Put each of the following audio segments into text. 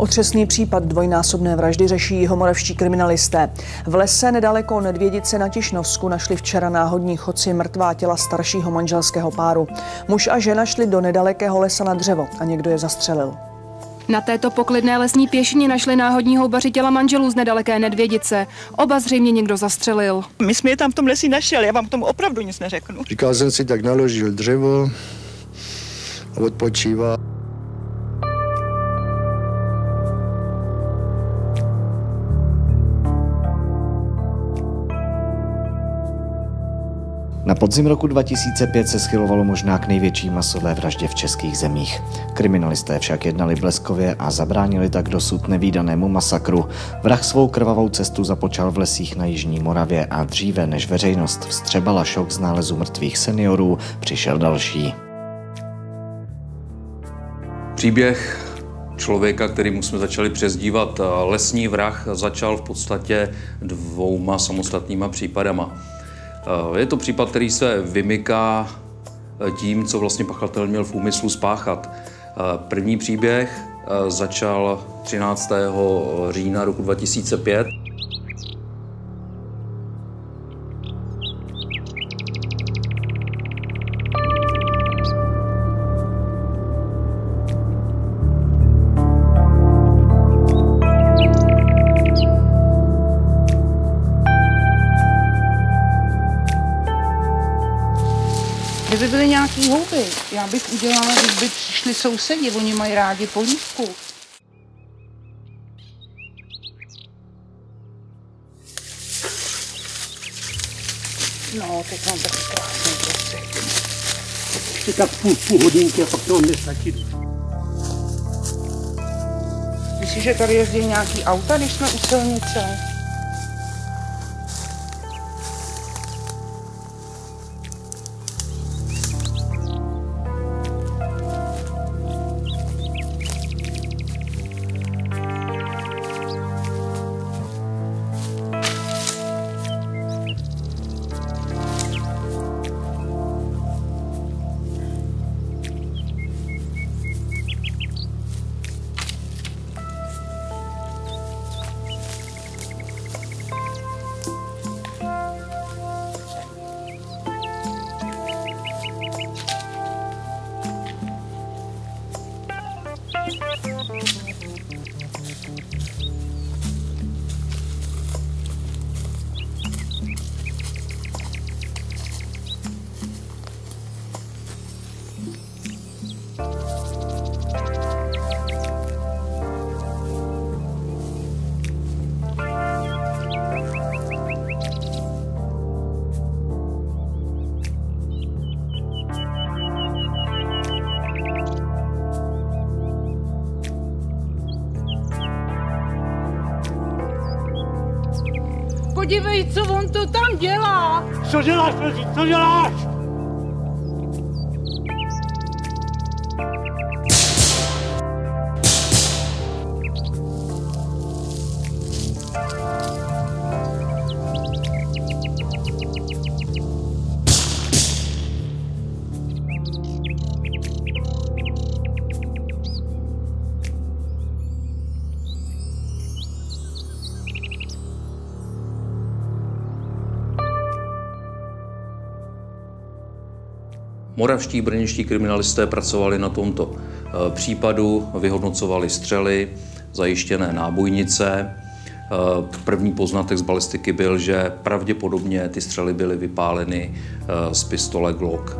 Otřesný případ dvojnásobné vraždy řeší jihomoravští kriminalisté. V lese nedaleko Nedvědice na Tišnovsku našli včera náhodní chodci mrtvá těla staršího manželského páru. Muž a žena šli do nedalekého lesa na dřevo a někdo je zastřelil. Na této poklidné lesní pěšině našli náhodní houbaři těla manželů z nedaleké Nedvědice. Oba zřejmě někdo zastřelil. My jsme je tam v tom lesi našli, já vám k tomu opravdu nic neřeknu. Říkal jsem si, tak naložil dřevo, odpočívá. Na podzim roku 2005 se schylovalo možná k největší masové vraždě v českých zemích. Kriminalisté však jednali bleskově a zabránili tak dosud nevýdanému masakru. Vrah svou krvavou cestu započal v lesích na Jižní Moravě a dříve než veřejnost vstřebala šok z nálezu mrtvých seniorů, přišel další. Příběh člověka, kterýmu jsme začali přezdívat lesní vrah, začal v podstatě dvouma samostatnýma případama. Eh, je to případ, který se vymyká eh, tím, co vlastně pachatel měl v úmyslu spáchat. Eh, první příběh začal 13. října roku 2005. Kdyby byly nějaký houby, já bych udělala, když by přišli sousedi, oni mají rádi polívku. No, teď mám taky krásný pocit. Ještě tak půl, půl hodinky a pak to nestačí. Myslíš, že tady jezdí nějaký auta, když jsme u silnice? Co on to tam dělá. Co děláš, Fezi, co děláš? Moravští brněští kriminalisté pracovali na tomto eh, případu, vyhodnocovali střely, zajištěné nábojnice. Eh, první poznatek z balistiky byl, že pravděpodobně ty střely byly vypáleny eh, z pistole Glock.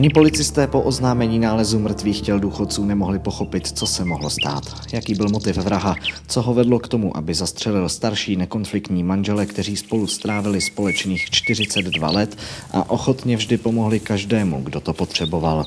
Ani policisté po oznámení nálezu mrtvých těl důchodců nemohli pochopit, co se mohlo stát. Jaký byl motiv vraha, co ho vedlo k tomu, aby zastřelil starší nekonfliktní manžele, kteří spolu strávili společných 42 let a ochotně vždy pomohli každému, kdo to potřeboval.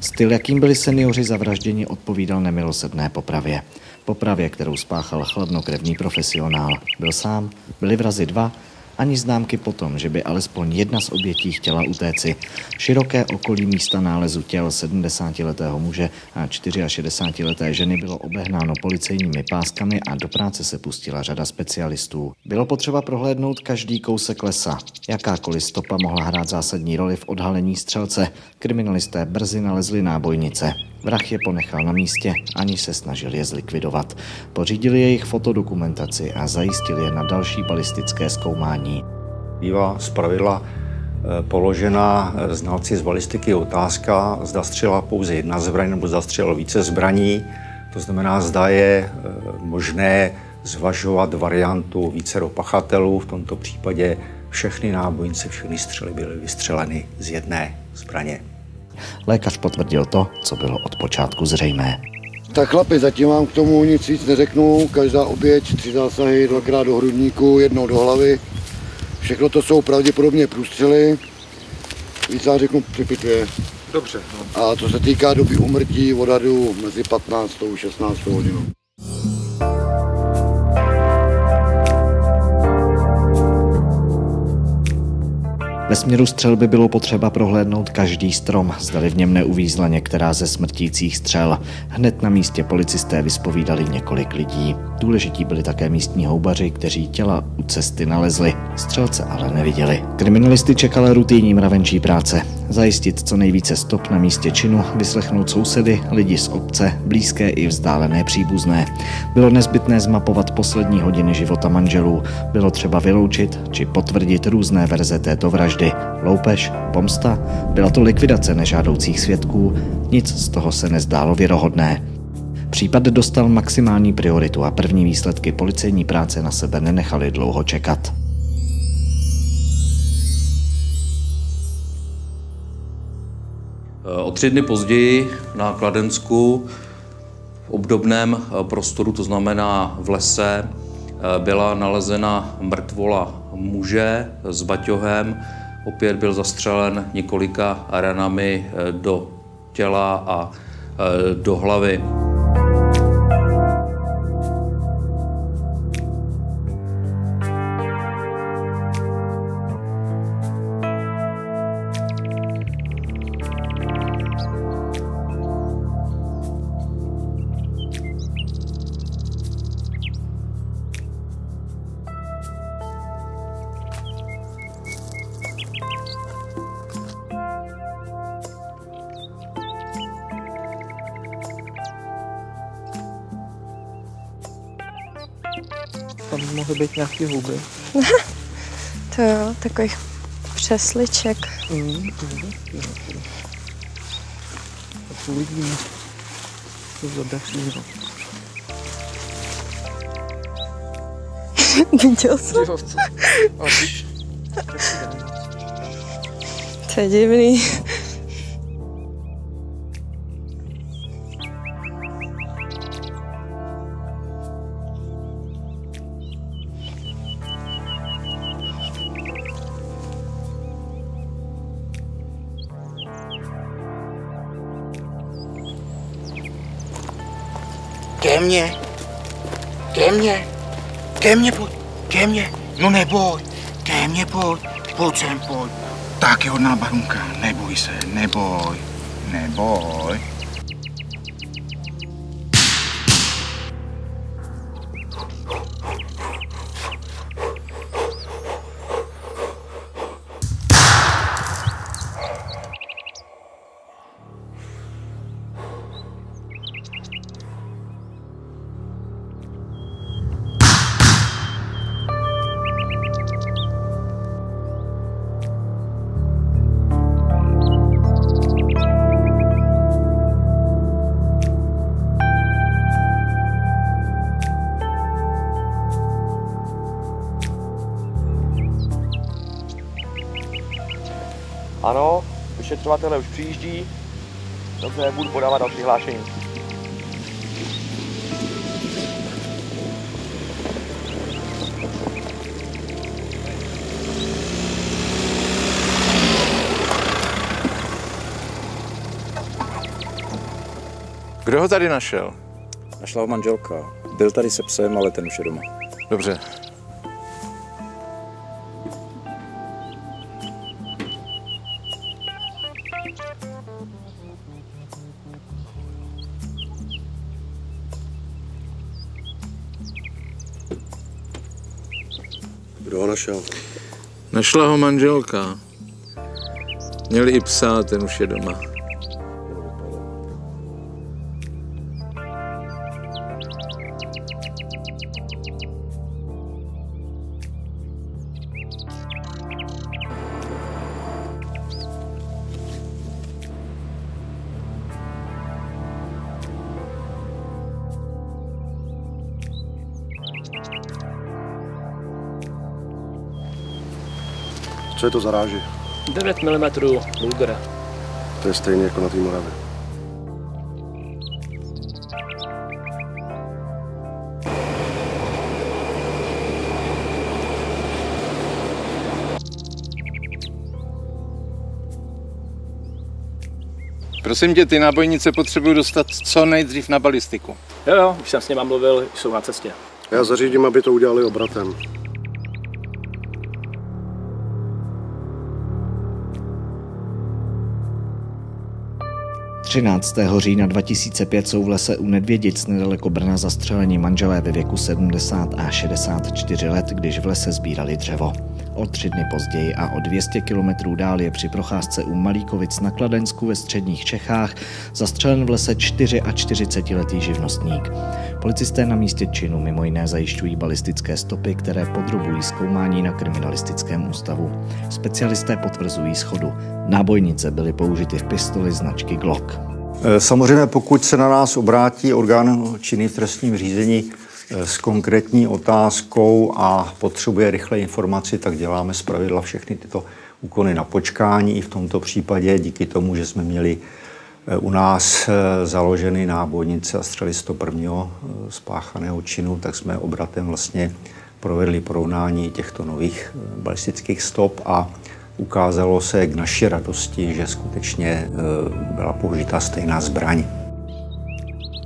Styl, jakým byli seniori zavražděni, odpovídal nemilosrdné popravě. Popravě, kterou spáchal chladnokrevný profesionál. Byl sám, byli vrazy dva, Ani známky potom, že by alespoň jedna z obětí chtěla utéci. Široké okolí místa nálezu těl 70-letého muže a 64-leté ženy bylo obehnáno policejními páskami a do práce se pustila řada specialistů. Bylo potřeba prohlédnout každý kousek lesa. Jakákoliv stopa mohla hrát zásadní roli v odhalení střelce. Kriminalisté brzy nalezli nábojnice. Vrah je ponechal na místě, aniž se snažil je zlikvidovat. Pořídili jejich fotodokumentaci a zajistili je na další balistické zkoumání. Bývá zpravidla eh, položena eh, znalci z balistiky otázka, zda střela pouze jedna zbraň nebo zda střelil více zbraní. To znamená, zda je eh, možné zvažovat variantu více pachatelů. V tomto případě všechny nábojnice, všechny střely byly vystřeleny z jedné zbraně. Lékař potvrdil to, co bylo od počátku zřejmé. Tak chlapi, zatím vám k tomu nic víc neřeknu. Každá oběť, tři zásahy, dvakrát do hrudníku, jednou do hlavy. Všechno to jsou pravděpodobně průstřely. Víc vám řeknu při pitvě. Dobře. A co se týká doby umrtí, odhadu mezi 15. a 16. hodinou. Ve směru střelby bylo potřeba prohlédnout každý strom, zdali v něm neuvízla některá ze smrtících střel. Hned na místě policisté vyspovídali několik lidí. Důležití byli také místní houbaři, kteří těla u cesty nalezli. Střelce ale neviděli. Kriminalisty čekala rutinní mravenčí práce. Zajistit co nejvíce stop na místě činu, vyslechnout sousedy, lidi z obce, blízké i vzdálené příbuzné. Bylo nezbytné zmapovat poslední hodiny života manželů. Bylo třeba vyloučit či potvrdit různé verze této vraždy. Loupež, pomsta, byla to likvidace nežádoucích svědků, nic z toho se nezdálo věrohodné. Případ dostal maximální prioritu a první výsledky policejní práce na sebe nenechaly dlouho čekat. O tři dny později na Kladensku v obdobném prostoru, to znamená v lese, byla nalezena mrtvola muže s baťohem. Opět byl zastřelen několika ranami do těla a do hlavy. Mohly být nějaký huby. To jo, takových přesliček. Mm, tak uvidíme, co zadaří. No. Viděl jsem. To je divný. Ke mně. Ke mně. Ke mně pojď. Ke mně. No neboj. Ke mně pojď. Pojď sem, pojď. Tak je hodná barunka. Neboj se, neboj. Neboj. Ano, vyšetřovatelé už přijíždí. Dobře, budu podávat další hlášení. Kdo ho tady našel? Našla ho manželka. Byl tady se psem, ale ten už je doma. Dobře. Našla ho manželka. Měli i psa, ten už je doma. Co je to za ráži? 9 mm Bulgara. To je stejné jako na té Moravě. Prosím tě, ty nábojnice potřebuji dostat co nejdřív na balistiku. Jo, jo, už jsem s něma mluvil, jsou na cestě. Já zařídím, aby to udělali obratem. 13. října 2005 jsou v lese u Nedvědic nedaleko Brna zastřelení manželé ve věku 70 a 64 let, když v lese sbírali dřevo. O tři dny později a o 200 kilometrů dál je při procházce u Malíkovic na Kladensku ve středních Čechách zastřelen v lese 44-letý živnostník. Policisté na místě činu mimo jiné zajišťují balistické stopy, které podrobují zkoumání na kriminalistickém ústavu. Specialisté potvrzují schodu. Nábojnice byly použity v pistoli značky Glock. E, samozřejmě pokud se na nás obrátí orgán činný v trestním řízení e, s konkrétní otázkou a potřebuje rychle informaci, tak děláme zpravidla všechny tyto úkony na počkání. I v tomto případě díky tomu, že jsme měli e, u nás založeny nábojnice a střely 101. spáchaného činu, tak jsme obratem vlastně provedli porovnání těchto nových balistických stop a ukázalo se k naší radosti, že skutečně byla použita stejná zbraň.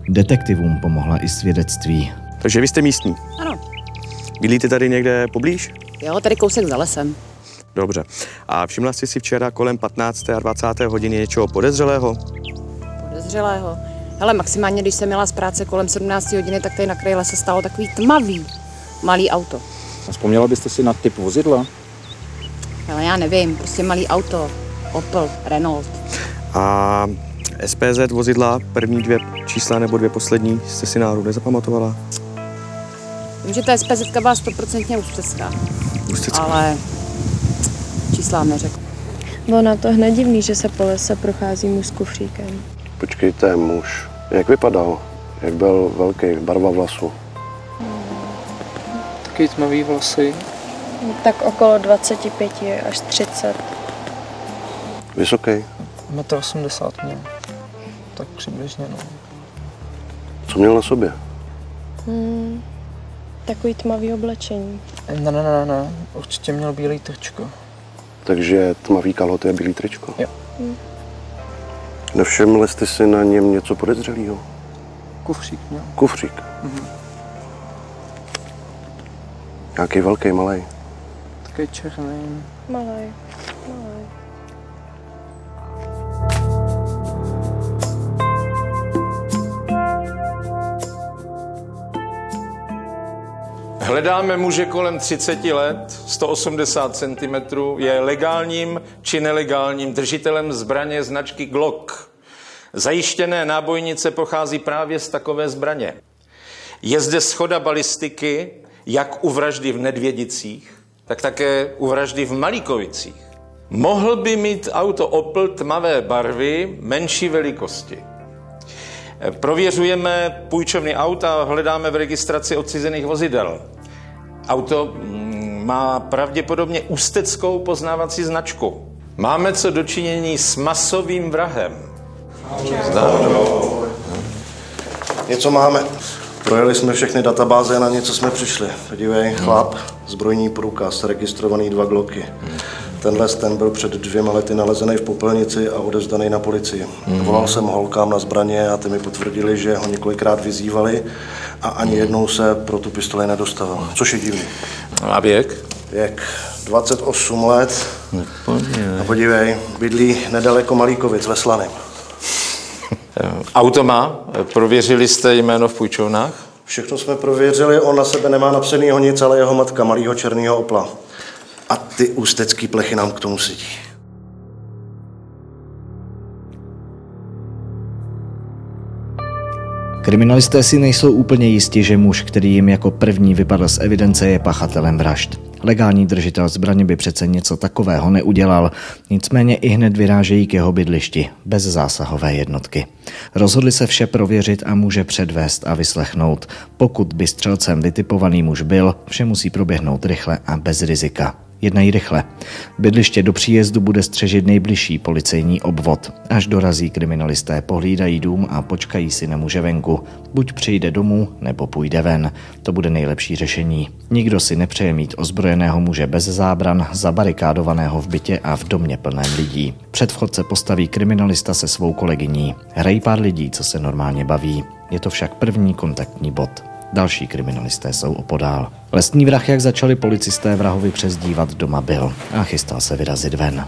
Detektivům pomohla i svědectví. Takže vy jste místní? Ano. Bydlíte tady někde poblíž? Jo, tady kousek za lesem. Dobře. A všimla jste si včera kolem 15. a 20. hodiny něčeho podezřelého? Podezřelého? Hele, maximálně, když jsem měla z práce kolem 17 hodiny, tak tady na kraji lesa stalo takový tmavý malý auto. A vzpomněla byste si na typ vozidla? Ale já nevím, prostě malý auto. Opel, Renault. A SPZ vozidla, první dvě čísla nebo dvě poslední, jste si náhodou nezapamatovala? Vím, že ta SPZ byla stoprocentně ústecká. Ústecká. Ale čísla neřekl. Bylo na to hned divný, že se po lese prochází muž s kufříkem. Počkejte, muž. Jak vypadal? Jak byl velký, barva vlasu? Taky tmavý vlasy. Tak okolo 25 až 30. Vysoký? 1,80 m měl. Tak přibližně, no. Co měl na sobě? Hmm, takový tmavý oblečení. Ne, ne, ne, ne. Určitě měl bílý trčko. Takže tmavý kalhoty a bílý tričko. Jo. Hmm. Nevšimli jste si na něm něco podezřelého? Kufřík měl. Kufřík. Mhm. Nějaký velký, malý. Takový černý. Malý. Hledáme muže kolem 30 let, 180 cm, je legálním či nelegálním držitelem zbraně značky Glock. Zajištěné nábojnice pochází právě z takové zbraně. Je zde schoda balistiky, jak u vraždy v Nedvědicích, tak také u vraždy v Malíkovicích. Mohl by mít auto Opel tmavé barvy menší velikosti. Prověřujeme půjčovny auta, hledáme v registraci odcizených vozidel. Auto mm, má pravděpodobně ústeckou poznávací značku. Máme co dočinění s masovým vrahem. Zdá. Něco máme. Projeli jsme všechny databáze a na něco jsme přišli. Podívej, chlap, zbrojní průkaz, registrovaný dva gloky. Tenhle ten byl před dvěma lety nalezený v popelnici a odezdaný na policii. Volal jsem holkám na zbraně a ty mi potvrdili, že ho několikrát vyzývali a ani jednou se pro tu pistoli nedostavil, což je divný. A věk? Věk 28 let. A podívej, bydlí nedaleko Malíkovic ve Slaném. Auto má? Prověřili jste jméno v půjčovnách? Všechno jsme prověřili, on na sebe nemá napsanýho nic, ale jeho matka malýho černého opla. A ty ústecký plechy nám k tomu sedí. Kriminalisté si nejsou úplně jistí, že muž, který jim jako první vypadl z evidence, je pachatelem vražd. Legální držitel zbraně by přece něco takového neudělal, nicméně i hned vyrážejí k jeho bydlišti, bez zásahové jednotky. Rozhodli se vše prověřit a může předvést a vyslechnout. Pokud by střelcem vytipovaný muž byl, vše musí proběhnout rychle a bez rizika. Jednají rychle. Bydliště do příjezdu bude střežit nejbližší policejní obvod. Až dorazí kriminalisté, pohlídají dům a počkají si na muže venku. Buď přijde domů, nebo půjde ven. To bude nejlepší řešení. Nikdo si nepřeje mít ozbrojeného muže bez zábran, zabarikádovaného v bytě a v domě plném lidí. Před vchodce postaví kriminalista se svou kolegyní. Hrají pár lidí, co se normálně baví. Je to však první kontaktní bod. Další kriminalisté jsou opodál. Lesní vrah, jak začali policisté vrahovi přezdívat, doma byl a chystal se vyrazit ven.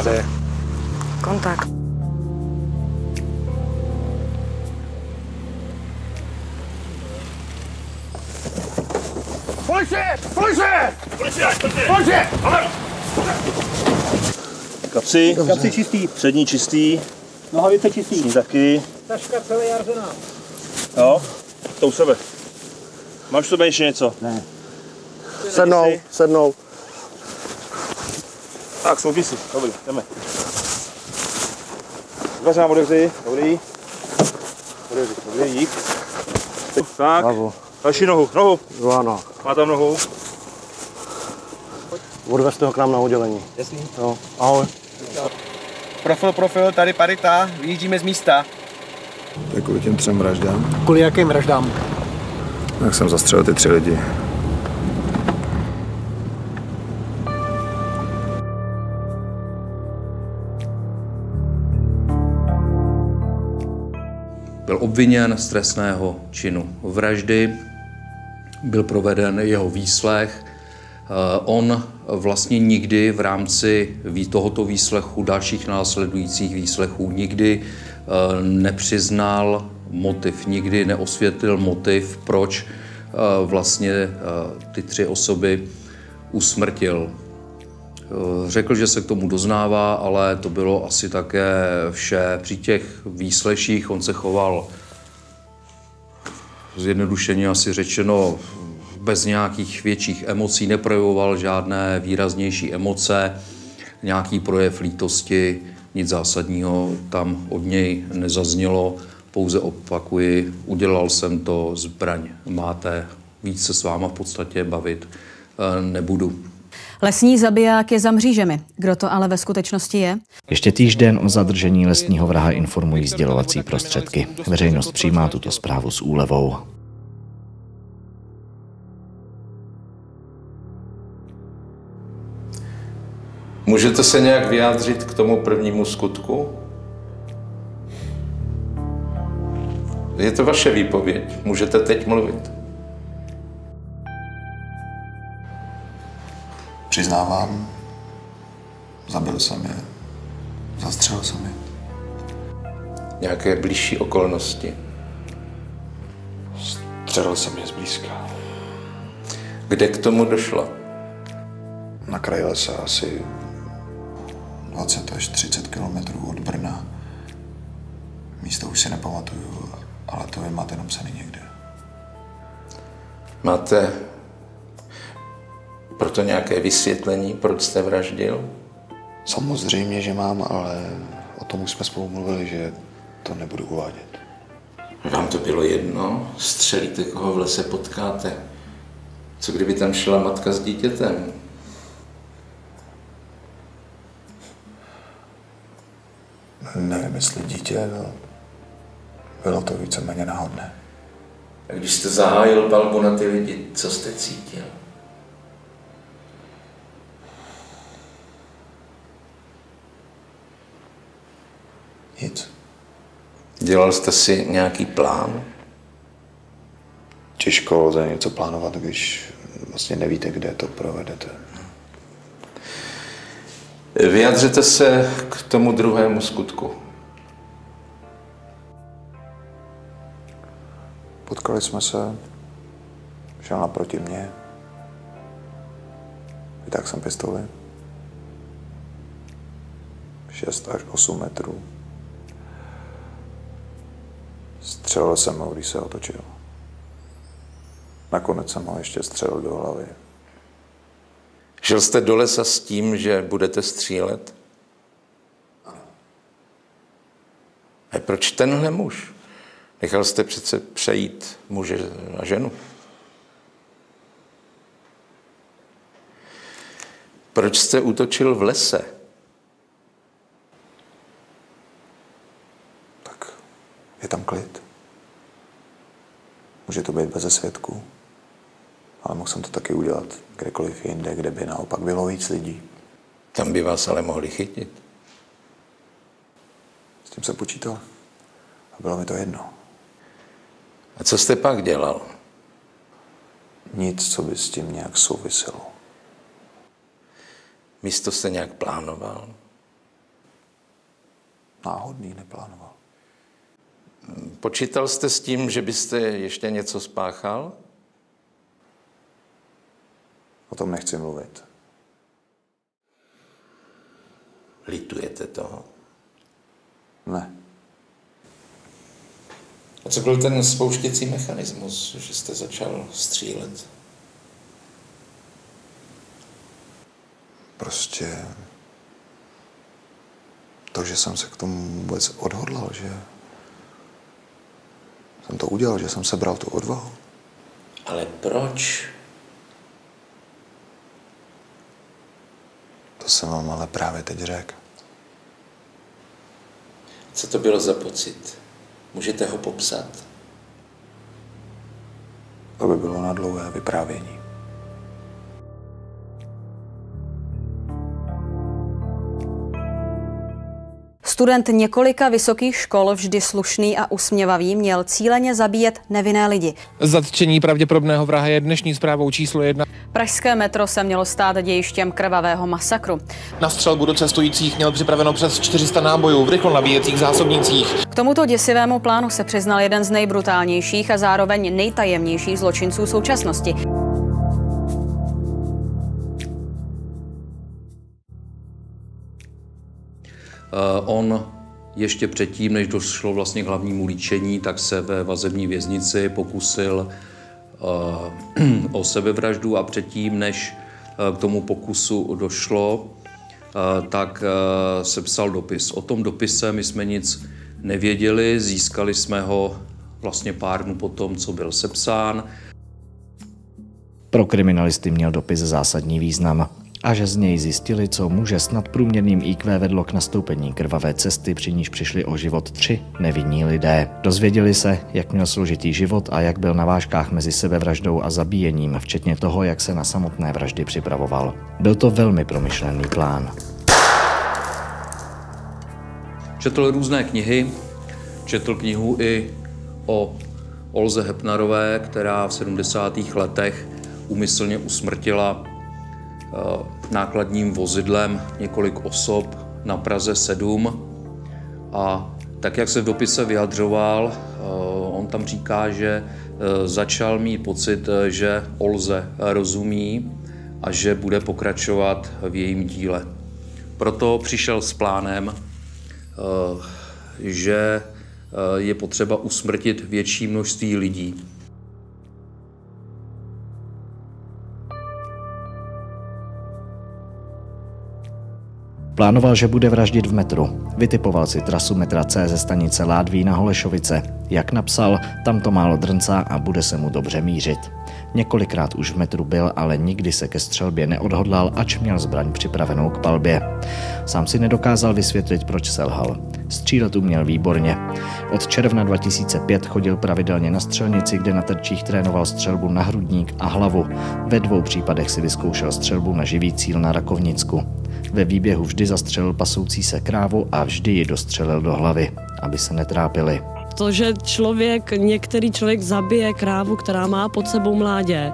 Jde. Kontakt. Policie! Policie! Policie! Policie! Kapsy. Kapsy čistý. Přední čistý. Nohavice čistý. Přední taky. Taška celý arzenál. Jo. To u sebe. Máš v sobě ještě něco? Ne. Sednou, sednou. Tak, smoupí si. Dobrý, jdeme. Dveře nám otevři. Dobrý. Otevři, dobrý, dík. Tak. Bravo. Další nohu, nohu. Druhá noha. Má tam nohu. Odvezte ho k nám na oddělení. Jasný. Jo, ahoj. Profil, profil, tady parita, vyjíždíme z místa. Tak kvůli těm třem vraždám. Kvůli jakým vraždám? Tak jsem zastřelil ty tři lidi. Obviněn z trestného činu vraždy, byl proveden jeho výslech. Eh, On vlastně nikdy v rámci tohoto výslechu, dalších následujících výslechů, nikdy eh, nepřiznal motiv, nikdy neosvětlil motiv, proč eh, vlastně ty tři osoby usmrtil. Řekl, že se k tomu doznává, ale to bylo asi také vše. Při těch výsleších on se choval zjednodušeně asi řečeno bez nějakých větších emocí, neprojevoval žádné výraznější emoce, nějaký projev lítosti, nic zásadního tam od něj nezaznělo, pouze opakuji, udělal jsem to, zbraň. Máte, víc se s váma v podstatě bavit eh, nebudu. Lesní zabiják je za mřížemi. Kdo to ale ve skutečnosti je? Ještě týžden o zadržení lesního vraha informují sdělovací prostředky. Veřejnost přijímá tuto zprávu s úlevou. Můžete se nějak vyjádřit k tomu prvnímu skutku? Je to vaše výpověď. Můžete teď mluvit. Přiznávám, zabil jsem je. Zastřelil jsem je. Nějaké blížší okolnosti. Střelil jsem je zblízka. Kde k tomu došlo? Na kraji lesa asi 20 až 30 kilometrů od Brna. Místo už si nepamatuju, ale to je máte napsaný někde. Máte proto nějaké vysvětlení, proč jste vraždil? Samozřejmě, že mám, ale O tom už jsme spolu mluvili, že to nebudu uvádět. Vám to bylo jedno? Střelíte, koho v lese potkáte. Co kdyby tam šla matka s dítětem? Nevím, jestli dítě, no, bylo to víceméně náhodné. A když jste zahájil palbu na ty lidi, co jste cítil? Nic. Dělal jste si nějaký plán? Těžko lze něco plánovat, když vlastně nevíte, kde to provedete. Vyjadřete se k tomu druhému skutku. Potkali jsme se, šel naproti mě, vytáhl jsem pistoli. 6 až 8 metrů. Střelil jsem ho, když se otočil. Nakonec jsem ho ještě střelil do hlavy. Šel jste do lesa s tím, že budete střílet? A proč tenhle muž? Nechal jste přece přejít muže a ženu. Proč jste útočil v lese? Je tam klid. Může to být bez svědků. Ale mohl jsem to taky udělat kdekoliv jinde, kde by naopak bylo víc lidí. Tam by vás ale mohli chytit. S tím jsem počítal. A bylo mi to jedno. A co jste pak dělal? Nic, co by s tím nějak souviselo. Místo jste nějak plánoval? Náhodný neplánoval. Počítal jste s tím, že byste ještě něco spáchal? O tom nechci mluvit. Litujete toho? Ne. A co byl ten spouštěcí mechanismus, že jste začal střílet? Prostě to, že jsem se k tomu vůbec odhodlal, že jsem to udělal, že jsem sebral tu odvahu. Ale proč? To jsem vám ale právě teď řekl. Co to bylo za pocit? Můžete ho popsat? To by bylo na dlouhé vyprávění. Student několika vysokých škol, vždy slušný a usměvavý, měl cíleně zabíjet nevinné lidi. Zatčení pravděpodobného vraha je dnešní zprávou číslo jedna. Pražské metro se mělo stát dějištěm krvavého masakru. Na střelbu do cestujících měl připraveno přes 400 nábojů v rychlo nabíjecích zásobnících. K tomuto děsivému plánu se přiznal jeden z nejbrutálnějších a zároveň nejtajemnějších zločinců současnosti. On ještě předtím, než došlo vlastně k hlavnímu líčení, tak se ve vazební věznici pokusil uh, o sebevraždu a předtím, než uh, k tomu pokusu došlo, tak se psal dopis. O tom dopise my jsme nic nevěděli, získali jsme ho vlastně pár dnů potom, co byl sepsán. Pro kriminalisty měl dopis zásadní význam a že z něj zjistili, co muže s nadprůměrným IQ vedlo k nastoupení krvavé cesty, při níž přišli o život tři nevinní lidé. Dozvěděli se, jak měl složitý život a jak byl na vážkách mezi sebevraždou a zabíjením, včetně toho, jak se na samotné vraždy připravoval. Byl to velmi promyšlený plán. Četl různé knihy, četl knihu i o Olze Hepnarové, která v 70. letech úmyslně usmrtila nákladním vozidlem několik osob na Praze 7 a tak, jak se v dopise vyjadřoval, eh, on tam říká, že eh, začal mít pocit, že Olze rozumí a že bude pokračovat v jejím díle. Proto přišel s plánem, že je potřeba usmrtit větší množství lidí. Plánoval, že bude vraždit v metru. Vytipoval si trasu metra C ze stanice Ládví na Holešovice. Jak napsal, tam to málo drncá a bude se mu dobře mířit. Několikrát už v metru byl, ale nikdy se ke střelbě neodhodlal, ač měl zbraň připravenou k palbě. Sám si nedokázal vysvětlit, proč selhal. Střílet uměl výborně. Od června 2005 chodil pravidelně na střelnici, kde na terčích trénoval střelbu na hrudník a hlavu. Ve dvou případech si vyzkoušel střelbu na živý cíl na Rakovnicku. Ve výběhu vždy zastřelil pasoucí se krávu a vždy ji dostřelil do hlavy, aby se netrápili. To, že člověk, některý člověk zabije krávu, která má pod sebou mládě,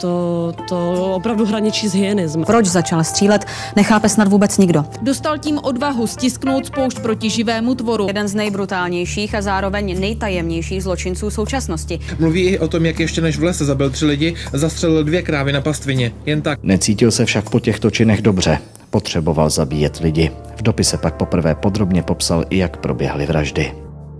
to, to opravdu hraničí s hyenismem. Proč začal střílet, nechápe snad vůbec nikdo. Dostal tím odvahu stisknout spoušť proti živému tvoru. Jeden z nejbrutálnějších a zároveň nejtajemnějších zločinců současnosti. Mluví i o tom, jak ještě než v lese zabil tři lidi, zastřelil dvě krávy na pastvině. Jen tak. Necítil se však po těchto činech dobře. Potřeboval zabíjet lidi. V dopise pak poprvé podrobně popsal i jak proběhly vraždy.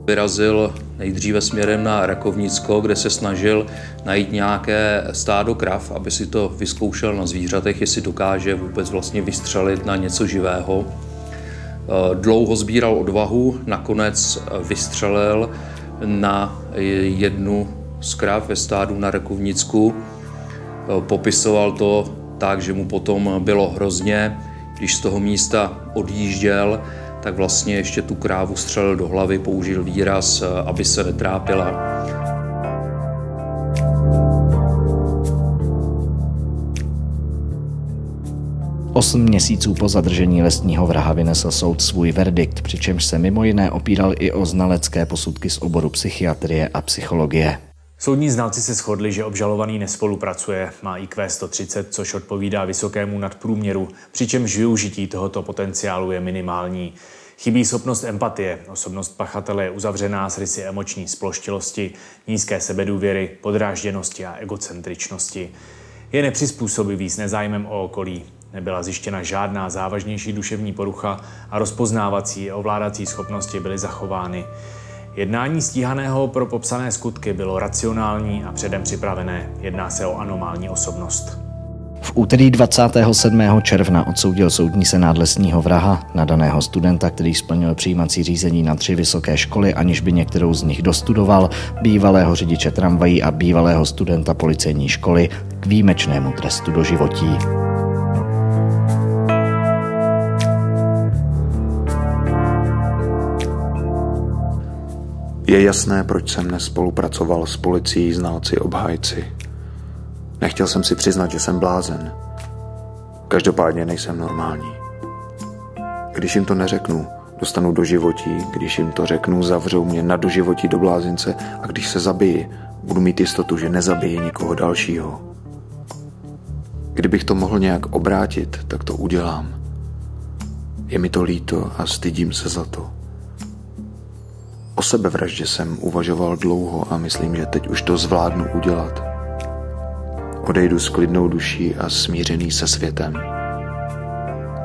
Vyrazil nejdříve směrem na Rakovnicko, kde se snažil najít nějaké stádo krav, aby si to vyzkoušel na zvířatech, jestli dokáže vůbec vlastně vystřelit na něco živého. Dlouho sbíral odvahu, nakonec vystřelil na jednu z krav ve stádu na Rakovnicku. Popisoval to tak, že mu potom bylo hrozně, když z toho místa odjížděl, tak vlastně ještě tu krávu střelil do hlavy, použil výraz, aby se netrápila. Osm měsíců po zadržení lesního vraha vynesl soud svůj verdikt, přičemž se mimo jiné opíral i o znalecké posudky z oboru psychiatrie a psychologie. Soudní znalci se shodli, že obžalovaný nespolupracuje, má IQ 130, což odpovídá vysokému nadprůměru, přičemž využití tohoto potenciálu je minimální. Chybí schopnost empatie, osobnost pachatele je uzavřená s rysy emoční sploštilosti, nízké sebedůvěry, podrážděnosti a egocentričnosti. Je nepřizpůsobivý s nezájmem o okolí. Nebyla zjištěna žádná závažnější duševní porucha a rozpoznávací a ovládací schopnosti byly zachovány. Jednání stíhaného pro popsané skutky bylo racionální a předem připravené. Jedná se o anomální osobnost. V úterý 27. června odsoudil soudní senát lesního vraha, nadaného studenta, který splnil přijímací řízení na tři vysoké školy, aniž by některou z nich dostudoval, bývalého řidiče tramvají a bývalého studenta policejní školy k výjimečnému trestu do životí. Je jasné, proč jsem nespolupracoval s policií, znalci, obhájci. Nechtěl jsem si přiznat, že jsem blázen. Každopádně nejsem normální. Když jim to neřeknu, dostanu do životí, když jim to řeknu, zavřou mě na doživotí do blázince a když se zabiji, budu mít jistotu, že nezabije nikoho dalšího. Kdybych to mohl nějak obrátit, tak to udělám. Je mi to líto a stydím se za to. O sebevraždě jsem uvažoval dlouho a myslím, že teď už to zvládnu udělat. Odejdu s klidnou duší a smířený se světem.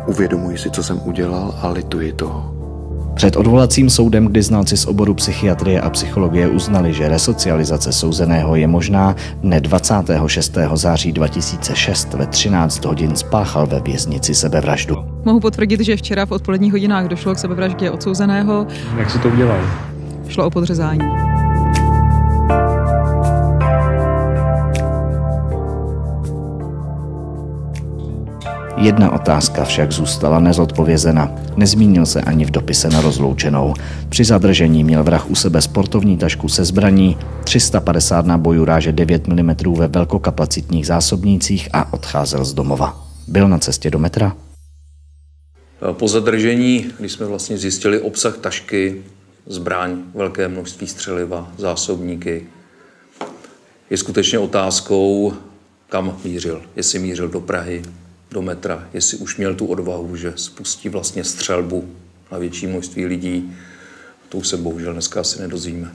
Uvědomuji si, co jsem udělal a lituji toho. Před odvolacím soudem, kdy znalci z oboru psychiatrie a psychologie uznali, že resocializace souzeného je možná, dne 26. září 2006 ve 13 hodin spáchal ve věznici sebevraždu. Mohu potvrdit, že včera v odpoledních hodinách došlo k sebevraždě odsouzeného. Jak se to udělal? Šlo o podřezání. Jedna otázka však zůstala nezodpovězena. Nezmínil se ani v dopise na rozloučenou. Při zadržení měl vrah u sebe sportovní tašku se zbraní, 350 nábojů ráže 9 mm ve velkokapacitních zásobnících a odcházel z domova. Byl na cestě do metra? Po zadržení, když jsme vlastně zjistili obsah tašky, zbraň, velké množství střeliva, zásobníky, je skutečně otázkou, kam mířil. Jestli mířil do Prahy, do metra, jestli už měl tu odvahu, že spustí vlastně střelbu na větší množství lidí. To už se bohužel dneska asi nedozvíme.